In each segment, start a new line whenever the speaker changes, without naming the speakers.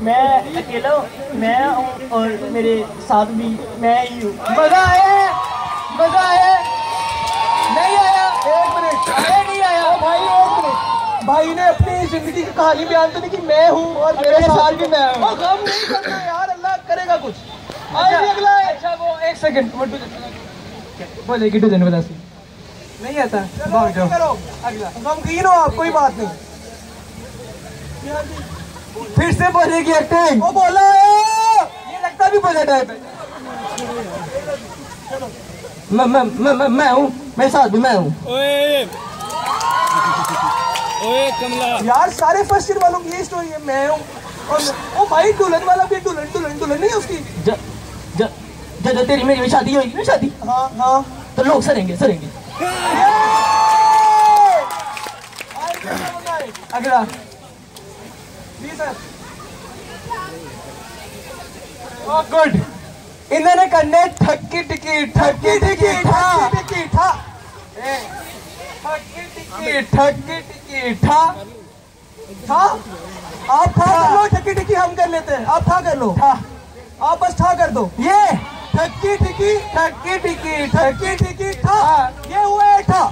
میں اکیلا ہوں میں ہوں اور میرے ساتھ بھی میں ہی ہوں۔
مزہ آیا مزہ آیا نہیں آیا ایک منٹ آیا نہیں آیا۔ بھائی ایک منٹ۔ بھائی نے اپنی زندگی کی کہانی بیان تو نہیں کی میں ہوں اور میرے ساتھ بھی میں ہوں۔ غم نہیں کرنا یار اللہ کرے گا کچھ۔ آئے بھی اگلا ہے۔ اچھا وہ ایک سیکنڈ بولے گی ٹو دن بتا۔ سی نہیں آتا۔ بھاگ جاؤ۔ اگلا۔ غمگین ہو آپ کوئی بات نہیں۔ پھر سے بولے گی ایکٹنگ وہ بولا ہے یہ لگتا بھی بولے ٹائپ ہے۔ میں میں میں میں میں ہوں میرے ساتھ بھی میں ہوں۔
اوئے اوئے کملا۔
یار سارے فرسٹ ایئر والوں کی یہ اسٹوری ہے میں ہوں۔ اور او بھائی دلہن والا بھی دلہن دلہن دلہن نہیں ہے اس کی؟
جب تیری میری شادی ہوئی نا شادی۔
ہاں ہاں۔
تو لوگ سریں گے سریں گے۔
اگلا۔ جی سر گڈ انہوں نے کرنے ٹھکی ٹکی ٹھکی ٹکی ٹھا ٹکی ٹھا ٹھکی ٹکی ٹھکی ٹکی ٹھا ٹھا آپ ٹھا کر لو ٹھکی ٹکی ہم کر لیتے ہیں آپ ٹھا کر لو آپ بس ٹھا کر دو یہ ٹھکی ٹکی ٹھکی ٹکی ٹھکی ٹکی ٹھا یہ ہوا ہے ٹھا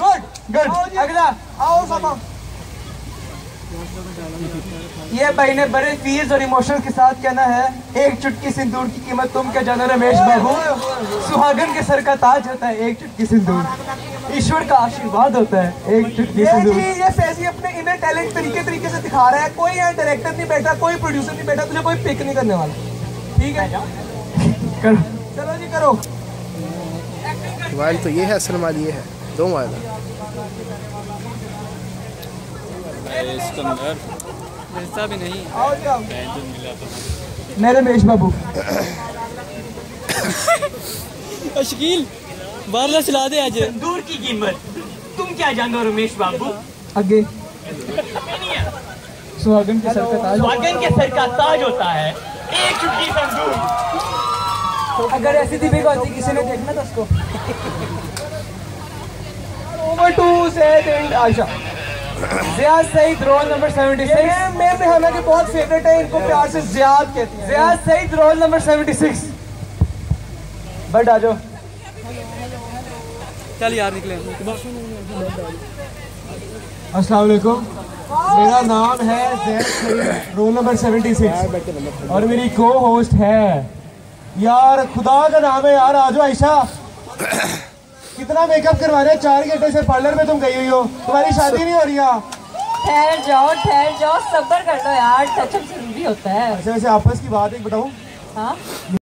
گڈ گڈ اگلا آؤ سما یہ بھائی نے بڑے فیز اور ایموشن کے ساتھ کہنا ہے ایک چٹکی سندور کی قیمت تم کیا جانا رمیش بابو سہاگن کے سر کا تاج ہوتا ہے ایک چٹکی سندور۔ ایشور کا آشیرواد ہوتا ہے ایک چٹکی سندور۔ یہ فیضی اپنے انر ٹیلنٹ طریقے طریقے سے دکھا رہا ہے۔ کوئی یہاں ڈائریکٹر نہیں بیٹھا کوئی پروڈیوسر نہیں بیٹھا تجھے کوئی پک نہیں کرنے والا۔ ٹھیک ہے؟ کرو۔ چلو جی کرو۔
موبائل تو یہ ہے اصل موبائل یہ ہے۔ دو موبائل ہے
اسکندر ایسا بھی نہیں
میں رمیش بابو۔
شکیل باہر چلا دے آج۔
دور کی قیمت۔ تم کیا جانو رمیش بابو؟
آگے سہاگن کے سر کا تاج۔
سواگن کے سر کا تاج ہوتا ہے۔ ایک چٹکی سندور
اگر ایسی تھی ہوتی کسی نے دیکھنا تھا اس کو؟ Over to set and Asha Ziyad Saeed roll number seventy six. میں ریحانہ کے بہت فیوریٹ ہے ان کو پیار سے زیاد کہتی ہیں Ziyad Saeed roll number seventy six. But آ جاؤ
چل یار نکلے۔
السلام علیکم۔ میرا نام ہے Zaid Saeed roll number seventy six. اور میری کو ہوسٹ ہے۔ یار خدا کا نام ہے یار آجو عائشہ۔ کتنا میک اپ کروا رہے چار گھنٹے سے پارلر میں تم گئی ہوئی ہو۔ تمہاری شادی نہیں ہو رہی ہے
ٹھہر جاؤ ٹھہر جاؤ صبر کر لو یار۔ ٹچ اپ ضروری ہوتا ہے۔
ایسے ویسے آپس کی بات ایک بتاؤں؟
ہاں؟